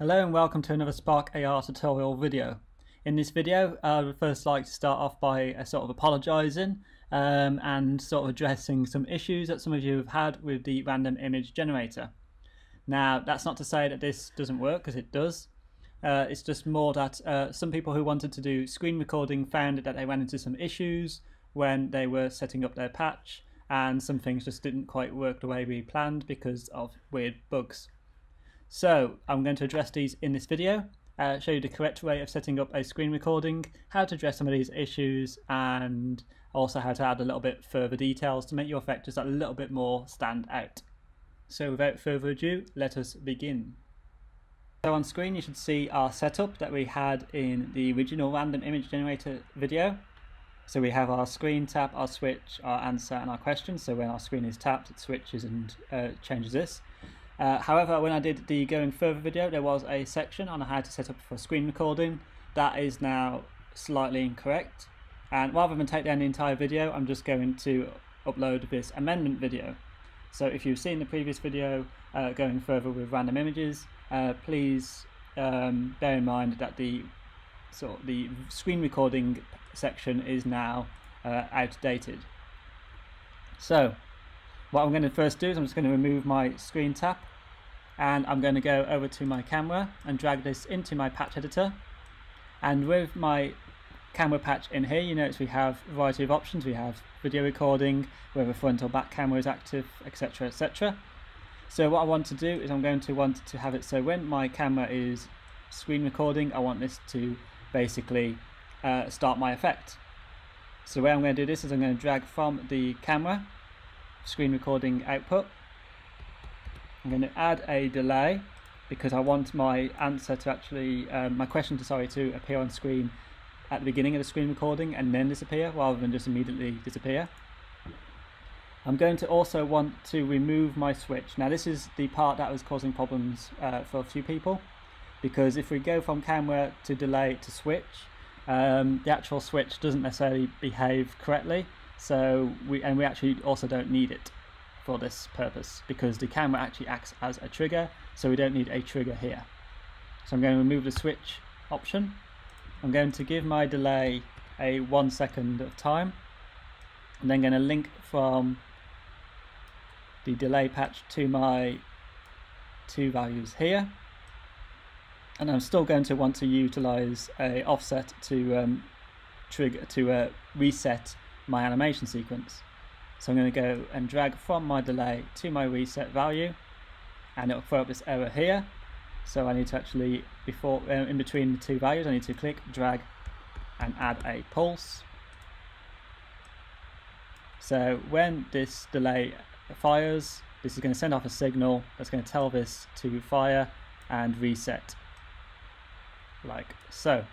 Hello and welcome to another Spark AR tutorial video. In this video I would first like to start off by uh, sort of apologising um, and sort of addressing some issues that some of you have had with the random image generator. Now that's not to say that this doesn't work because it does. Uh, it's just more that uh, some people who wanted to do screen recording found that they ran into some issues when they were setting up their patch and some things just didn't quite work the way we planned because of weird bugs. So I'm going to address these in this video, uh, show you the correct way of setting up a screen recording, how to address some of these issues, and also how to add a little bit further details to make your effect just a little bit more stand out. So without further ado, let us begin. So on screen you should see our setup that we had in the original random image generator video. So we have our screen tap, our switch, our answer and our question. So when our screen is tapped it switches and uh, changes this. Uh, however, when I did the going further video, there was a section on how to set up for screen recording. That is now slightly incorrect. And rather than take down the entire video, I'm just going to upload this amendment video. So if you've seen the previous video uh, going further with random images, uh, please um, bear in mind that the sort the screen recording section is now uh, outdated. So what I'm going to first do is I'm just going to remove my screen tap and I'm going to go over to my camera and drag this into my patch editor. And with my camera patch in here you notice we have a variety of options. We have video recording whether front or back camera is active etc etc so what I want to do is I'm going to want to have it so when my camera is screen recording I want this to basically uh, start my effect. So the way I'm going to do this is I'm going to drag from the camera screen recording output I'm going to add a delay because I want my answer to actually, um, my question to sorry, to appear on screen at the beginning of the screen recording and then disappear rather than just immediately disappear. I'm going to also want to remove my switch. Now this is the part that was causing problems uh, for a few people because if we go from camera to delay to switch, um, the actual switch doesn't necessarily behave correctly so we and we actually also don't need it for this purpose because the camera actually acts as a trigger so we don't need a trigger here. So I'm going to remove the switch option. I'm going to give my delay a one second of time. I'm then going to link from the delay patch to my two values here. And I'm still going to want to utilize a offset to um, trigger to uh, reset my animation sequence. So I'm going to go and drag from my delay to my reset value and it'll throw up this error here. So I need to actually, before uh, in between the two values, I need to click, drag and add a pulse. So when this delay fires, this is going to send off a signal that's going to tell this to fire and reset like so.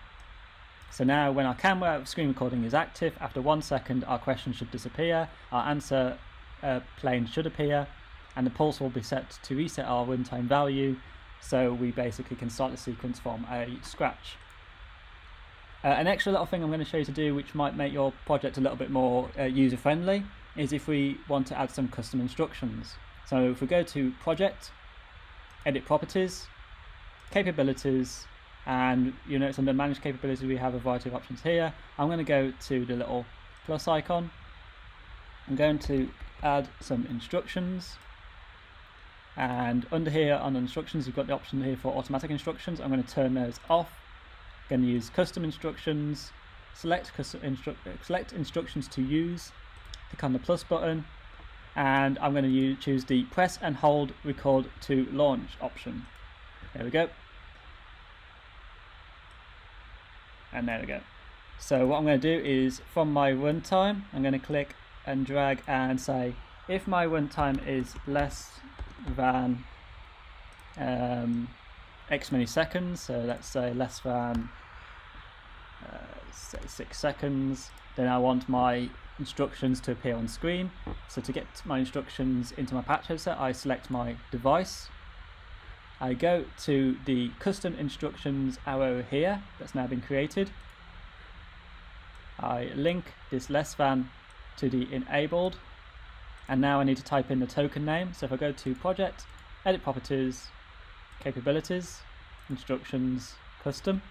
So now when our camera screen recording is active, after one second our question should disappear, our answer uh, plane should appear, and the pulse will be set to reset our runtime value, so we basically can start the sequence from a scratch. Uh, an extra little thing I'm going to show you to do which might make your project a little bit more uh, user friendly is if we want to add some custom instructions. So if we go to project, edit properties, capabilities, and you notice under manage capabilities we have a variety of options here. I'm going to go to the little plus icon. I'm going to add some instructions. And under here on instructions you've got the option here for automatic instructions. I'm going to turn those off. I'm going to use custom instructions. Select custom instru select instructions to use. Click on the plus button. And I'm going to use, choose the press and hold record to launch option. There we go and there we go. So what I'm going to do is from my runtime, I'm going to click and drag and say if my runtime is less than um, X many seconds, so let's say less than uh, six seconds, then I want my instructions to appear on screen. So to get my instructions into my patch headset, I select my device. I go to the custom instructions arrow here that's now been created. I link this less than to the enabled and now I need to type in the token name. So if I go to project, edit properties, capabilities, instructions custom,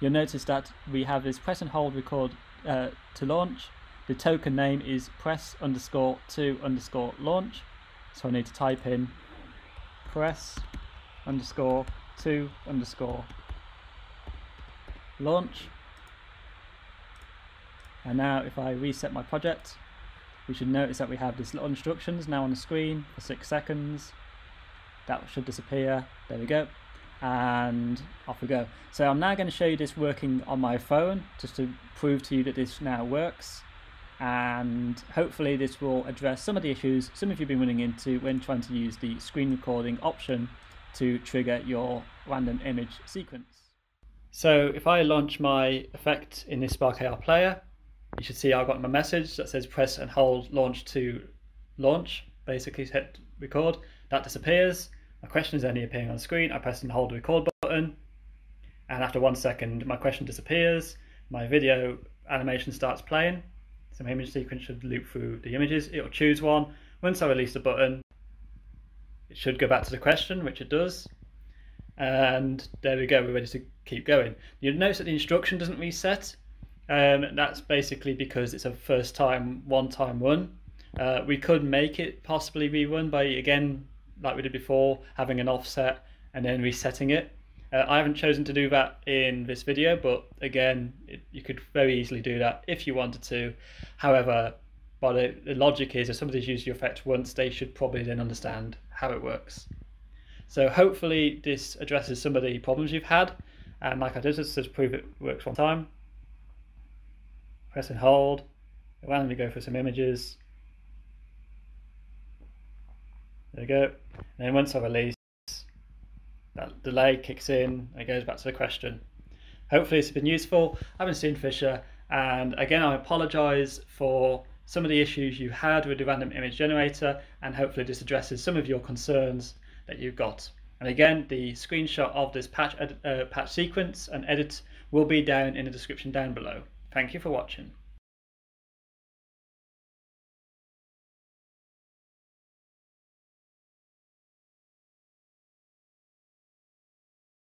you'll notice that we have this press and hold record uh, to launch. The token name is press underscore to underscore launch. So I need to type in press underscore to underscore launch. And now if I reset my project, we should notice that we have these little instructions now on the screen for six seconds. That should disappear. There we go. And off we go. So I'm now going to show you this working on my phone just to prove to you that this now works. And hopefully this will address some of the issues some of you have been running into when trying to use the screen recording option to trigger your random image sequence. So if I launch my effect in this Spark AR player, you should see I've got my message that says press and hold launch to launch, basically hit record. That disappears. My question is only appearing on the screen. I press and hold the record button. And after one second, my question disappears. My video animation starts playing. Some image sequence should loop through the images. It'll choose one. Once I release the button, it should go back to the question, which it does. And there we go, we're ready to keep going. You'll notice that the instruction doesn't reset. Um, that's basically because it's a first time, one time run. Uh, we could make it possibly rerun by, again, like we did before, having an offset and then resetting it. Uh, I haven't chosen to do that in this video, but again, it, you could very easily do that if you wanted to. However, but the, the logic is if somebody's used your effect once, they should probably then understand how it works. So hopefully this addresses some of the problems you've had. And like I did, just to prove it works one time press and hold, randomly go for some images. There we go. And then once I release, that delay kicks in and it goes back to the question. Hopefully it's been useful. I've been Stephen Fisher and again I apologise for some of the issues you had with the random image generator and hopefully this addresses some of your concerns that you've got. And again, the screenshot of this patch, uh, patch sequence and edit will be down in the description down below. Thank you for watching.